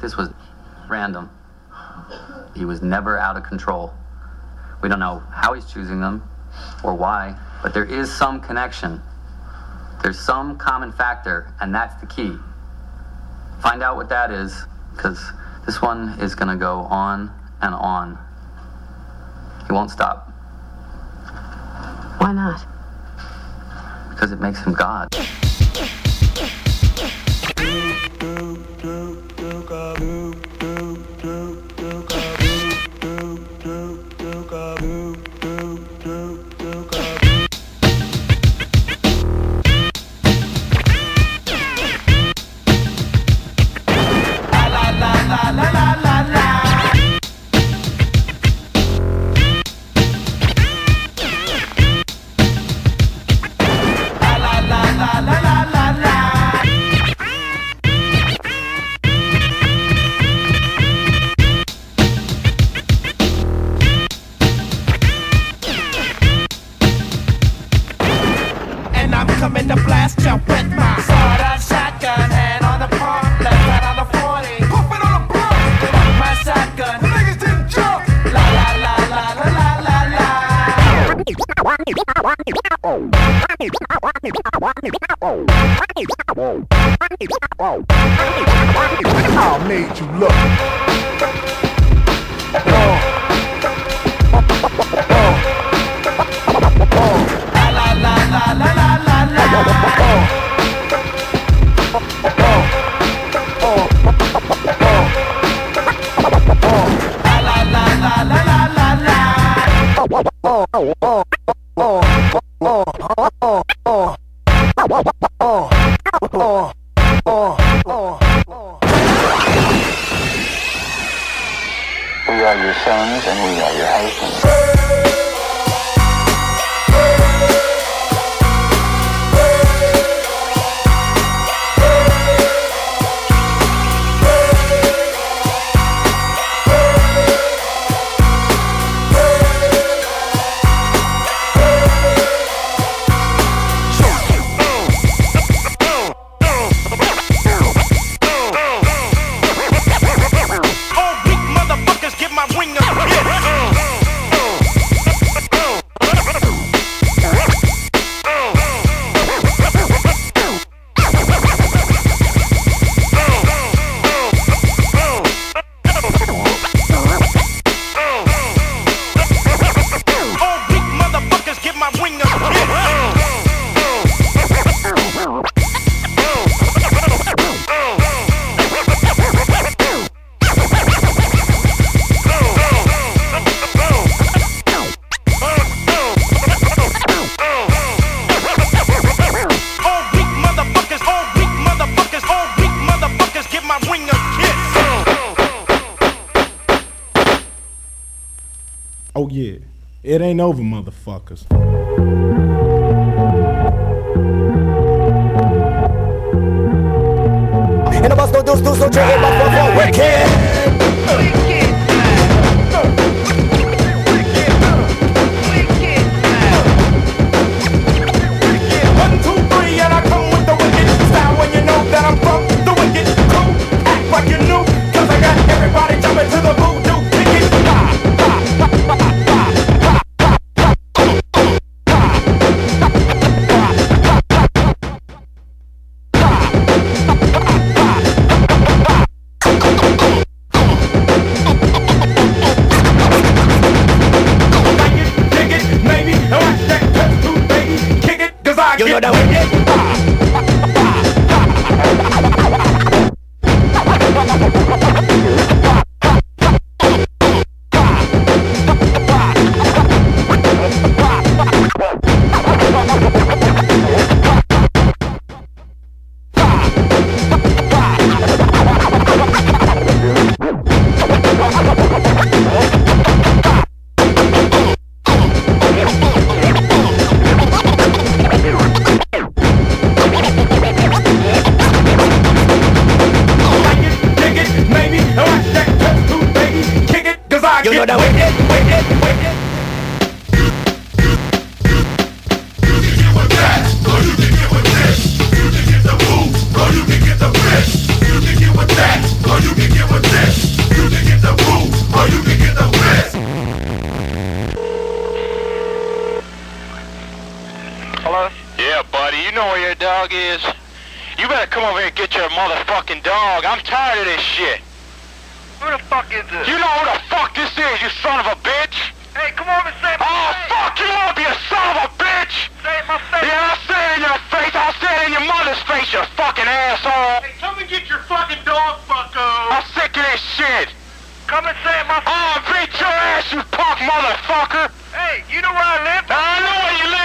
This was random. He was never out of control. We don't know how he's choosing them or why, but there is some connection. There's some common factor, and that's the key. Find out what that is, because this one is going to go on and on. He won't stop. Why not? Because it makes him God. And I made you look. We are your sons and we are your husbands. Oh yeah, it ain't over, motherfuckers. And I must no do do so trigger but for for wicked. One, rock you it, know that with it, with it, with it. Hello? Yeah, buddy, you know where your dog is. You better come over here and get your motherfucking dog. I'm tired of this shit. Who the fuck is this? You know who the fuck this is, you son of a bitch? Hey, come over and say it Oh, face. fuck you up, you son of a bitch! Say it my face. Yeah, I'll say it in your face. I'll say it in your mother's face, you fucking asshole. Hey, come and get your fucking dog, fucko. I'm sick of this shit. Come and say it my face. I'll beat your ass, you punk motherfucker. Hey, you know where I live? I know where you live?